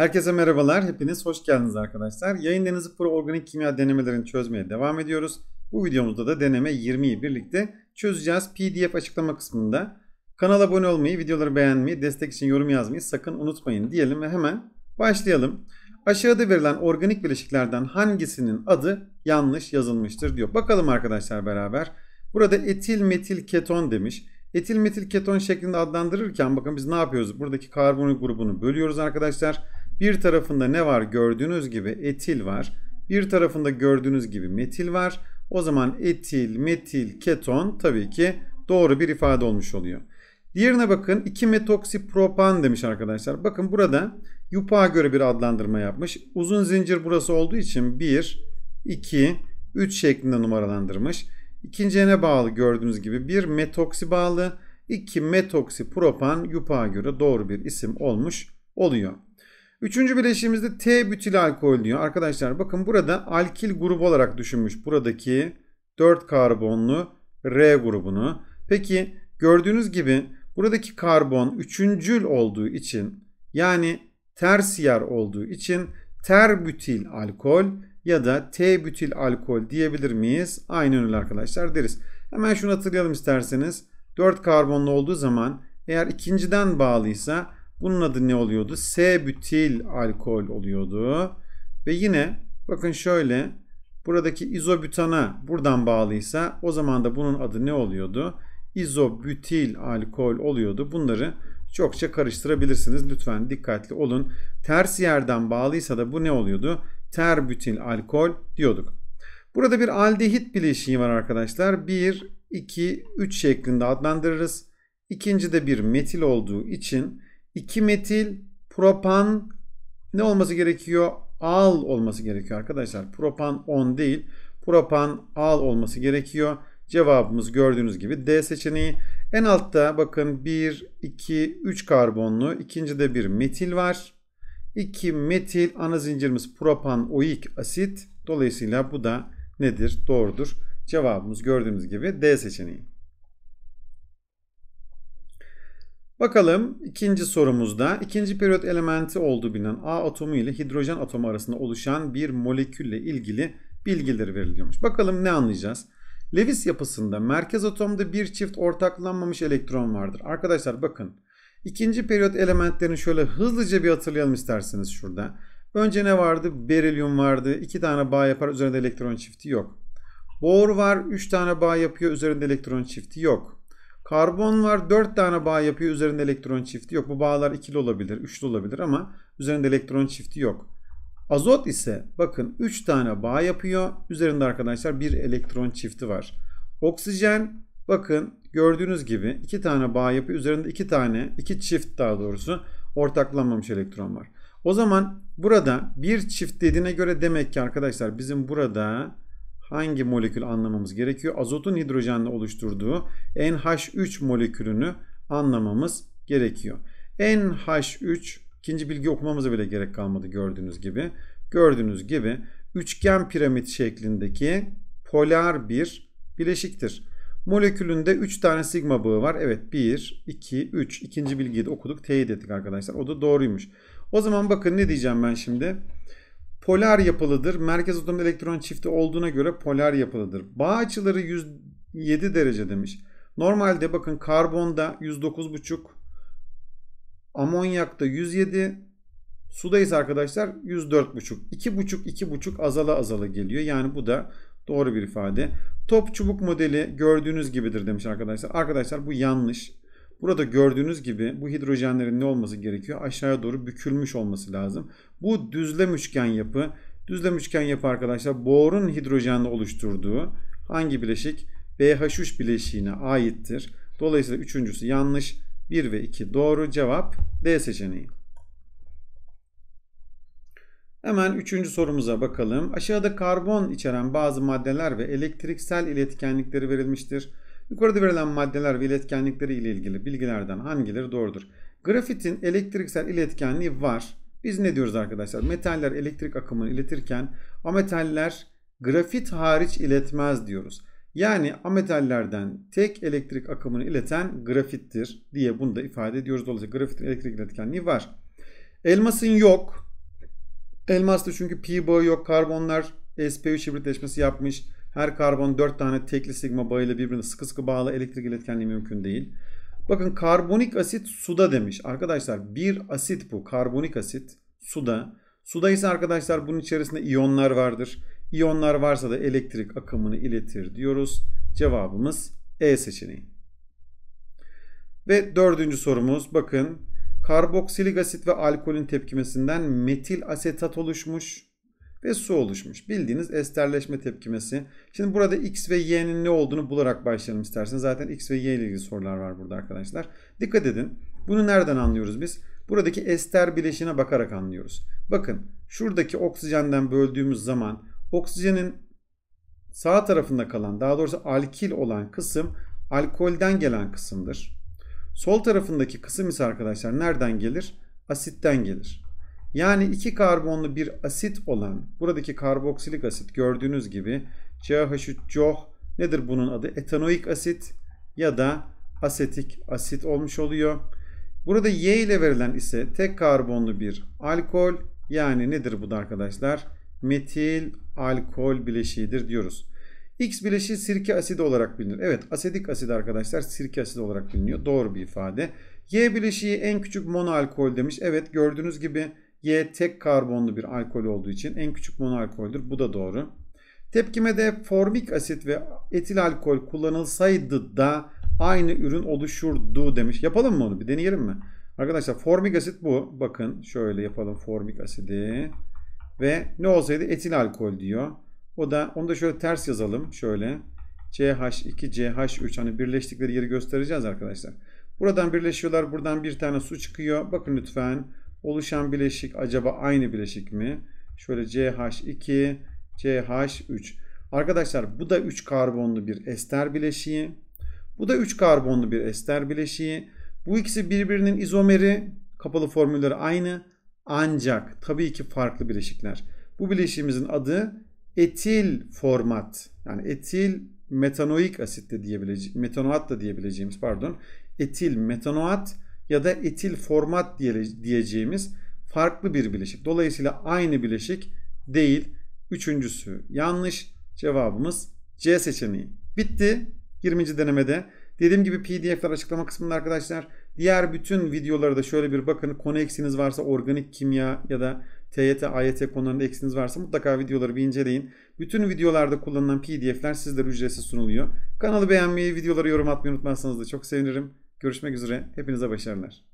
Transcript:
Herkese merhabalar, hepiniz hoş geldiniz arkadaşlar. Yayın Denizi Pro Organik Kimya denemelerini çözmeye devam ediyoruz. Bu videomuzda da deneme 20'yi birlikte çözeceğiz. PDF açıklama kısmında. Kanala abone olmayı, videoları beğenmeyi, destek için yorum yazmayı sakın unutmayın diyelim ve hemen başlayalım. Aşağıda verilen organik bileşiklerden hangisinin adı yanlış yazılmıştır diyor. Bakalım arkadaşlar beraber. Burada etil metil keton demiş. Etil metil keton şeklinde adlandırırken bakın biz ne yapıyoruz? Buradaki karbon grubunu bölüyoruz arkadaşlar. Bir tarafında ne var? Gördüğünüz gibi etil var. Bir tarafında gördüğünüz gibi metil var. O zaman etil, metil, keton tabii ki doğru bir ifade olmuş oluyor. Diğerine bakın 2 metoksipropan demiş arkadaşlar. Bakın burada yupağa göre bir adlandırma yapmış. Uzun zincir burası olduğu için 1, 2, 3 şeklinde numaralandırmış. İkinciye bağlı gördüğünüz gibi bir metoksi bağlı. 2 metoksipropan yupağa göre doğru bir isim olmuş oluyor. Üçüncü bileşiğimizde T bütil alkol diyor. Arkadaşlar bakın burada alkil grubu olarak düşünmüş. Buradaki 4 karbonlu R grubunu. Peki gördüğünüz gibi buradaki karbon üçüncül olduğu için yani tersiyer olduğu için terbütil alkol ya da T-bütil alkol diyebilir miyiz? Aynen öyle arkadaşlar deriz. Hemen şunu hatırlayalım isterseniz. 4 karbonlu olduğu zaman eğer ikinciden bağlıysa bunun adı ne oluyordu? S-bütil alkol oluyordu. Ve yine bakın şöyle buradaki izobutana buradan bağlıysa o zaman da bunun adı ne oluyordu? İzobütil alkol oluyordu. Bunları çokça karıştırabilirsiniz. Lütfen dikkatli olun. Ters yerden bağlıysa da bu ne oluyordu? Terbütil alkol diyorduk. Burada bir aldehit bileşiği var arkadaşlar. 1, 2, 3 şeklinde adlandırırız. İkinci de bir metil olduğu için 2 metil propan ne olması gerekiyor? Al olması gerekiyor arkadaşlar. Propan 10 değil. Propan al olması gerekiyor. Cevabımız gördüğünüz gibi D seçeneği. En altta bakın 1, 2, 3 karbonlu. İkincide bir metil var. 2 metil ana zincirimiz propan oik asit. Dolayısıyla bu da nedir? Doğrudur. Cevabımız gördüğünüz gibi D seçeneği. Bakalım ikinci sorumuzda ikinci periyot elementi olduğu bilinen A atomu ile hidrojen atomu arasında oluşan bir molekülle ilgili bilgileri veriliyormuş. Bakalım ne anlayacağız? Lewis yapısında merkez atomda bir çift ortaklanmamış elektron vardır. Arkadaşlar bakın ikinci periyot elementlerini şöyle hızlıca bir hatırlayalım isterseniz şurada. Önce ne vardı? Berilyum vardı. İki tane bağ yapar üzerinde elektron çifti yok. Bor var. Üç tane bağ yapıyor üzerinde elektron çifti yok. Karbon var 4 tane bağ yapıyor üzerinde elektron çifti yok. Bu bağlar ikili olabilir, üçlü olabilir ama üzerinde elektron çifti yok. Azot ise bakın 3 tane bağ yapıyor. Üzerinde arkadaşlar bir elektron çifti var. Oksijen bakın gördüğünüz gibi 2 tane bağ yapıyor. Üzerinde 2 tane, 2 çift daha doğrusu ortaklanmamış elektron var. O zaman burada bir çift dediğine göre demek ki arkadaşlar bizim burada hangi molekül anlamamız gerekiyor? Azotun hidrojenle oluşturduğu NH3 molekülünü anlamamız gerekiyor. NH3 ikinci bilgi okumamıza bile gerek kalmadı gördüğünüz gibi. Gördüğünüz gibi üçgen piramit şeklindeki polar bir bileşiktir. Molekülünde 3 tane sigma bağı var. Evet 1, 2, 3. İkinci bilgiyi de okuduk. Teyit ettik arkadaşlar. O da doğruymuş. O zaman bakın ne diyeceğim ben şimdi polar yapılıdır. Merkez atom elektron çifti olduğuna göre polar yapılıdır. Bağ açıları 107 derece demiş. Normalde bakın karbonda 109,5, amonyakta 107, sudayız arkadaşlar 104,5. 2,5 2,5 azala azala geliyor. Yani bu da doğru bir ifade. Top çubuk modeli gördüğünüz gibidir demiş arkadaşlar. Arkadaşlar bu yanlış. Burada gördüğünüz gibi bu hidrojenlerin ne olması gerekiyor? Aşağıya doğru bükülmüş olması lazım. Bu düzlem üçgen yapı. Düzlem üçgen yapı arkadaşlar borun hidrojenle oluşturduğu hangi bileşik? BH3 bileşiğine aittir. Dolayısıyla üçüncüsü yanlış. 1 ve 2 doğru cevap D seçeneği. Hemen üçüncü sorumuza bakalım. Aşağıda karbon içeren bazı maddeler ve elektriksel iletkenlikleri verilmiştir. Yukarıda verilen maddeler ve iletkenlikleri ile ilgili bilgilerden hangileri doğrudur? Grafitin elektriksel iletkenliği var. Biz ne diyoruz arkadaşlar? Metaller elektrik akımını iletirken ametaller grafit hariç iletmez diyoruz. Yani ametallerden tek elektrik akımını ileten grafittir diye bunu da ifade ediyoruz. Dolayısıyla grafitin elektrik iletkenliği var. Elmasın yok. Elmas'ta çünkü pi bağı yok. Karbonlar sp3 hibritleşmesi yapmış. Her karbon 4 tane tekli sigma bağıyla birbirine sıkı sıkı bağlı elektrik iletkenliği mümkün değil. Bakın karbonik asit suda demiş. Arkadaşlar bir asit bu. Karbonik asit suda. Suda ise arkadaşlar bunun içerisinde iyonlar vardır. İyonlar varsa da elektrik akımını iletir diyoruz. Cevabımız E seçeneği. Ve dördüncü sorumuz bakın. Karboksilik asit ve alkolün tepkimesinden metil asetat oluşmuş ve su oluşmuş. Bildiğiniz esterleşme tepkimesi. Şimdi burada X ve Y'nin ne olduğunu bularak başlayalım isterseniz. Zaten X ve Y ile ilgili sorular var burada arkadaşlar. Dikkat edin. Bunu nereden anlıyoruz biz? Buradaki ester bileşine bakarak anlıyoruz. Bakın şuradaki oksijenden böldüğümüz zaman oksijenin sağ tarafında kalan daha doğrusu alkil olan kısım alkolden gelen kısımdır. Sol tarafındaki kısım ise arkadaşlar nereden gelir? Asitten gelir. Yani iki karbonlu bir asit olan buradaki karboksilik asit gördüğünüz gibi CH3COH nedir bunun adı? Etanoik asit ya da asetik asit olmuş oluyor. Burada Y ile verilen ise tek karbonlu bir alkol yani nedir bu da arkadaşlar? Metil alkol bileşiğidir diyoruz. X bileşiği sirke asidi olarak bilinir. Evet asetik asit arkadaşlar sirke asidi olarak biliniyor. Doğru bir ifade. Y bileşiği en küçük monoalkol demiş. Evet gördüğünüz gibi Y tek karbonlu bir alkol olduğu için en küçük monoalkoldür. Bu da doğru. Tepkimede formik asit ve etil alkol kullanılsaydı da aynı ürün oluşurdu demiş. Yapalım mı onu? Bir deneyelim mi? Arkadaşlar formik asit bu. Bakın şöyle yapalım formik asidi. Ve ne olsaydı etil alkol diyor. O da onu da şöyle ters yazalım. Şöyle CH2 CH3 hani birleştikleri yeri göstereceğiz arkadaşlar. Buradan birleşiyorlar. Buradan bir tane su çıkıyor. Bakın lütfen oluşan bileşik acaba aynı bileşik mi? Şöyle CH2 CH3. Arkadaşlar bu da 3 karbonlu bir ester bileşiği. Bu da 3 karbonlu bir ester bileşiği. Bu ikisi birbirinin izomeri kapalı formülleri aynı. Ancak tabii ki farklı bileşikler. Bu bileşiğimizin adı etil format. Yani etil metanoik asit de diyebileceğimiz, metanoat da diyebileceğimiz pardon. Etil metanoat ya da etil format diyeceğimiz farklı bir bileşik. Dolayısıyla aynı bileşik değil. Üçüncüsü yanlış. Cevabımız C seçeneği. Bitti 20. denemede. Dediğim gibi pdf'ler açıklama kısmında arkadaşlar. Diğer bütün videoları da şöyle bir bakın. Konu eksiniz varsa organik kimya ya da TYT, AYT konularında eksiniz varsa mutlaka videoları bir inceleyin. Bütün videolarda kullanılan pdf'ler sizlere ücretsiz sunuluyor. Kanalı beğenmeyi, videoları yorum atmayı unutmazsanız da çok sevinirim. Görüşmek üzere. Hepinize başarılar.